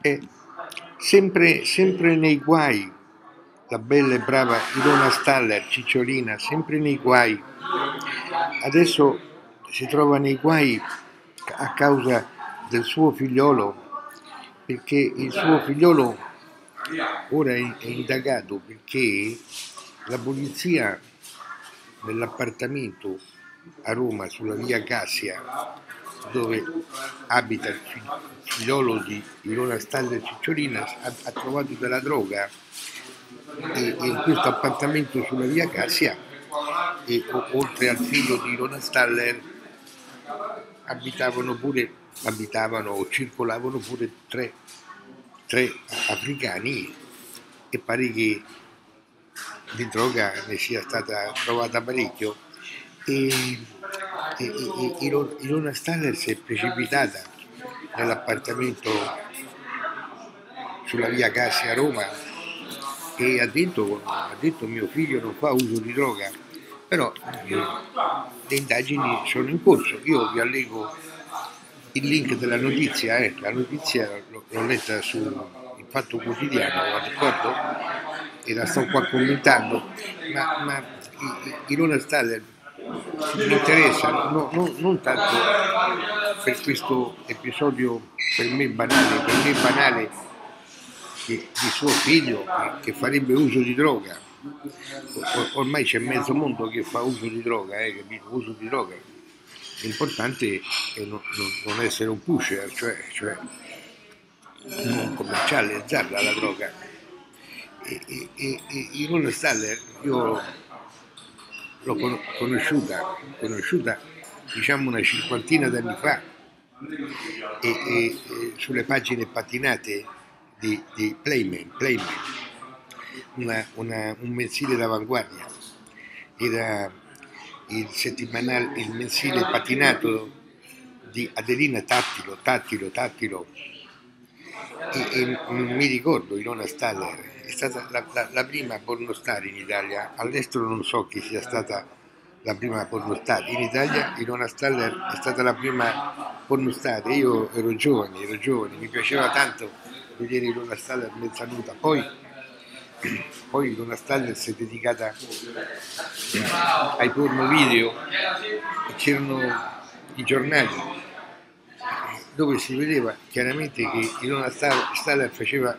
E sempre, sempre nei guai, la bella e brava Ilona Staller, Cicciolina, sempre nei guai. Adesso si trova nei guai a causa del suo figliolo, perché il suo figliolo ora è, è indagato perché la polizia nell'appartamento a Roma sulla via Cassia dove abita il di Ilona Staller Cicciolina ha, ha trovato della droga e, e in questo appartamento sulla via Cassia e oltre al figlio di Ilona Staller abitavano pure abitavano o circolavano pure tre, tre africani e pare che di droga ne sia stata trovata parecchio. E, e, e, e Ilona Staller si è precipitata nell'appartamento sulla via Cassia a Roma e ha detto, ha detto mio figlio non fa uso di droga però eh, le indagini sono in corso. Io vi allego il link della notizia eh, la notizia l'ho letta sul Fatto Quotidiano la ricordo e la sto qua commentando, ma, ma Ilona Staller mi interessa no, no, non tanto per questo episodio per me banale, per me banale che, di suo figlio che, che, farebbe uso di droga. ormai c'è mezzo mondo che fa uso di droga, eh, capito? Uso di droga. L'importante è non, non, essere un pusher, cioè, cioè non commercializzarla la droga e, e, e Ilona Staller io l'ho conosciuta, conosciuta diciamo una cinquantina d'anni fa. E, e, sulle pagine patinate di, di Playman, Playman una, una, un mensile d'avanguardia, era il il mensile patinato di Adelina Tattilo, Tattilo, Tattilo e, e mi ricordo Ilona Staller è stata la, la, la prima pornostar in Italia, all'estero non so chi sia stata la prima pornostar, in Italia Ilona Staller è stata la prima pornostar, io ero giovane, ero giovane, mi piaceva tanto vedere Ilona Staller mezza poi, poi Ilona Staller si è dedicata ai porno video c'erano i giornali dove si vedeva chiaramente che Ilona Staller faceva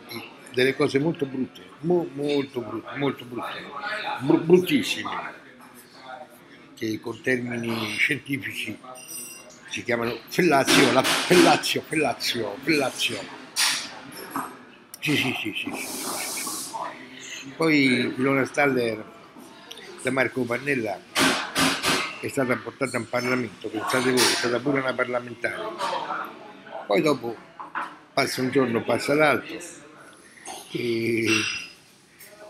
delle cose molto brutte, mo, molto brutte, molto brutte, br bruttissime, che con termini scientifici si chiamano fellazio, la fellazio, fellazio, fellazio. Sì, sì, sì, sì. sì. Poi Ilona Staller da Marco Pannella è stata portata in Parlamento, pensate voi, è stata pure una parlamentare. Poi dopo passa un giorno, passa l'altro, e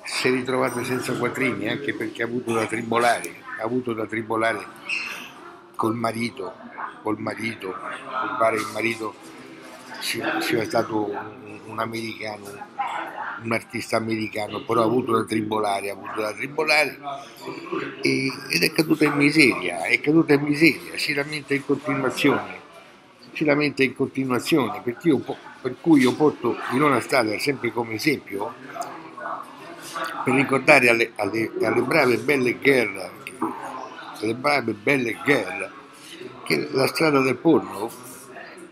si è ritrovata senza quattrini anche perché ha avuto da tribolare, ha avuto da tribolare col marito, col marito, mi pare il marito sia, stato un, americano, un artista americano, però ha avuto da tribolare, ha avuto da tribolare ed è caduta in miseria, è caduta in miseria, si lamenta in continuazione, si lamenta in continuazione perché io un po' per cui io porto Ilona Stader sempre come esempio per ricordare alle, alle, alle brave belle girl alle brave belle girl che la strada del porno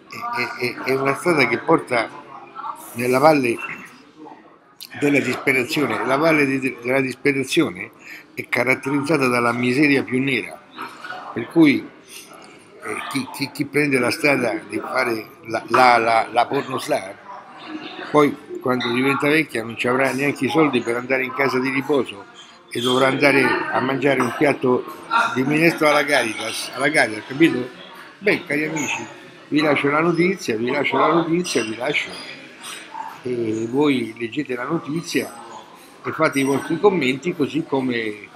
è, è, è una strada che porta nella valle della disperazione. La valle di, della disperazione è caratterizzata dalla miseria più nera per cui chi, chi, chi, prende la strada di fare la, la, la, la pornostar, poi quando diventa vecchia non ci avrà neanche i soldi per andare in casa di riposo e dovrà andare a mangiare un piatto di minestrone alla Caritas, alla Caritas, capito? Beh, cari amici, vi lascio la notizia, vi lascio la notizia, vi lascio e voi leggete la notizia e fate i vostri commenti così come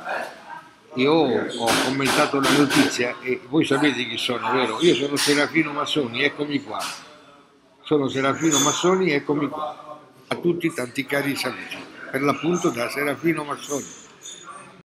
io ho commentato la notizia e voi sapete chi sono, vero? Io sono Serafino Massoni, eccomi qua. Sono Serafino Massoni, eccomi qua. A tutti tanti cari saluti. Per l'appunto da Serafino Massoni.